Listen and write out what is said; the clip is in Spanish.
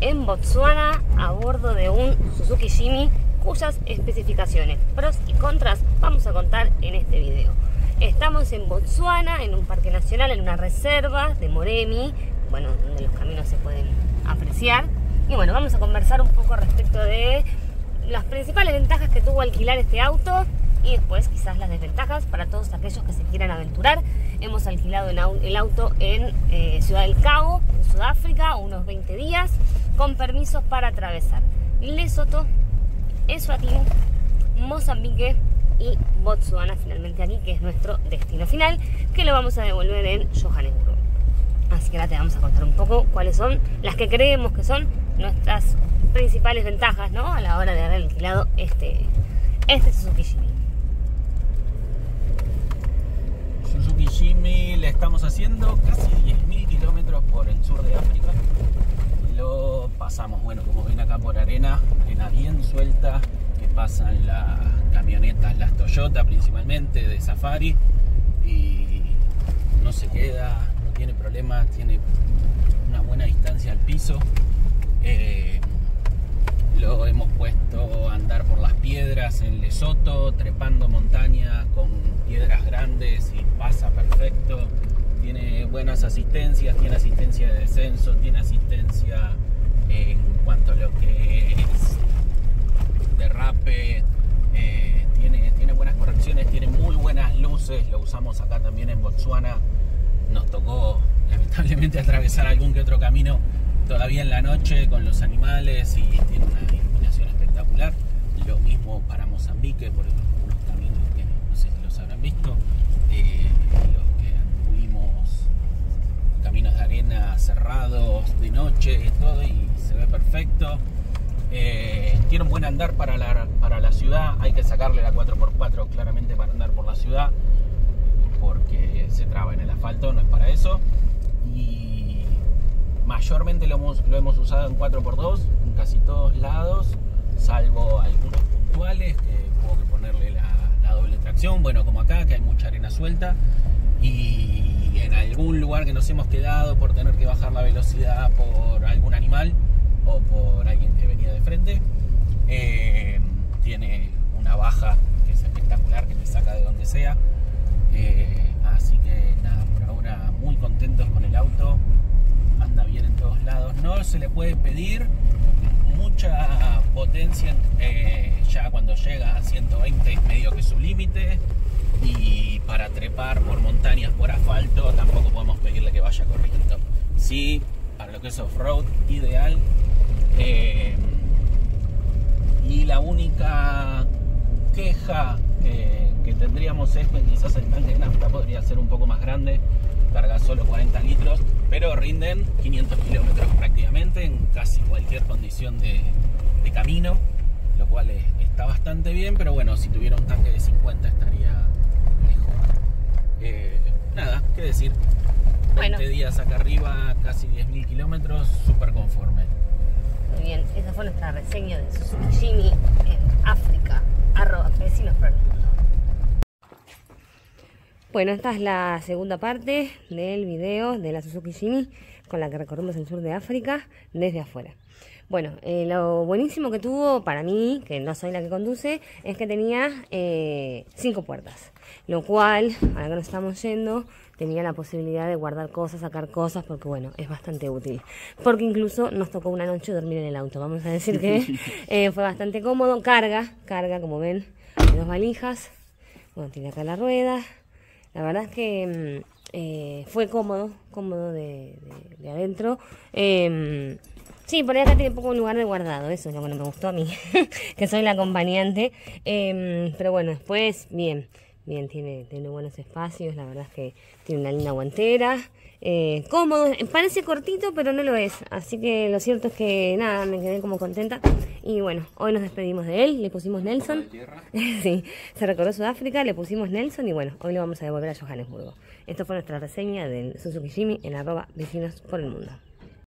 en Botswana a bordo de un Suzuki Jimmy cuyas especificaciones, pros y contras vamos a contar en este video. Estamos en Botswana, en un parque nacional, en una reserva de Moremi, bueno, donde los caminos se pueden apreciar. Y bueno, vamos a conversar un poco respecto de las principales ventajas que tuvo alquilar este auto y después quizás las desventajas para todos aquellos que se quieran aventurar. Hemos alquilado el auto en eh, Ciudad del Cabo, Sudáfrica, unos 20 días, con permisos para atravesar Lesoto, Eswatini, Mozambique y Botswana finalmente aquí, que es nuestro destino final, que lo vamos a devolver en Johannesburgo. Así que ahora te vamos a contar un poco cuáles son las que creemos que son nuestras principales ventajas ¿no? a la hora de haber alquilado este, este Suzuki Jimmy. Suzuki Jimmy le estamos haciendo casi 10.000 kilómetros por el sur de África. Lo pasamos, bueno, como ven acá por arena, arena bien suelta, que pasan las camionetas, las Toyota principalmente, de safari, y no se queda, no tiene problemas, tiene una buena distancia al piso. Eh, lo hemos puesto a andar por las piedras en Lesoto, trepando montañas con piedras grandes y pasa perfecto. Tiene buenas asistencias, tiene asistencia de descenso, tiene asistencia en cuanto a lo que es derrape, eh, tiene, tiene buenas correcciones, tiene muy buenas luces, lo usamos acá también en Botswana. Nos tocó lamentablemente atravesar algún que otro camino todavía en la noche con los animales y tiene una iluminación espectacular. Lo mismo para Mozambique, por unos caminos que no sé si los habrán visto, eh, los que anduvimos caminos de arena cerrados de noche y todo y se ve perfecto. Eh, tiene un buen andar para la, para la ciudad, hay que sacarle la 4x4 claramente para andar por la ciudad porque se traba en el asfalto, no es para eso. Y Mayormente lo hemos, lo hemos usado en 4x2 en casi todos lados, salvo algunos puntuales que hubo que ponerle la, doble tracción. Bueno, como acá, que hay mucha arena suelta. Y lugar que nos hemos quedado por tener que bajar la velocidad por algún animal o por alguien que venía de frente, eh, tiene una baja que es espectacular, que te saca de donde sea. Eh, así que nada, por ahora muy contentos con el auto anda bien en todos lados. No se le puede pedir mucha potencia eh, ya cuando llega a 120 es medio que su límite y para trepar por montañas por asfalto tampoco podemos pedirle que vaya corriendo. Sí, para lo que es off-road, ideal. Eh, y la única queja que, que, tendríamos es que quizás el tanque de nafta podría ser un poco más grande carga solo 40 litros, pero rinden 500 kilómetros prácticamente en casi cualquier condición de, camino, lo cual está bastante bien, pero bueno, si tuviera un tanque de 50 estaría. Eh, nada, qué decir. 20 días acá arriba, casi 10.000 kilómetros, súper conforme. Muy bien, esa fue nuestra reseña de Suzuki Jimmy en África, arroba vecinos bueno, esta es la segunda parte del video de la Suzuki Jimmy con la que recorrimos el sur de África desde afuera. Bueno, eh, lo buenísimo que tuvo para mí, que no soy la que conduce, es que tenía eh, cinco puertas. Lo cual, ahora que nos estamos yendo, tenía la posibilidad de guardar cosas, sacar cosas, porque bueno, es bastante útil. Porque incluso nos tocó una noche dormir en el auto. Vamos a decir que eh, fue bastante cómodo. Carga, carga, como ven, dos valijas. Bueno, tiene acá la rueda, la verdad es que mm, eh, fue cómodo, cómodo de, adentro. Em, sí, por ahí acá tiene poco lugar de guardado, eso es lo que no me gustó a mí, que soy la acompañante. Em, pero bueno, después, bien, bien, tiene, tiene buenos espacios, la verdad es que tiene una linda guantera. Eh, cómodo, parece cortito, pero no lo es. Así que lo cierto es que nada, me quedé como contenta. Y bueno, hoy nos despedimos de él, le pusimos Nelson. sí, se recorrió Sudáfrica, le pusimos Nelson y bueno, hoy lo vamos a devolver a Johannesburgo. Esto fue nuestra reseña del Suzuki Jimmy en arroba vecinos por el mundo.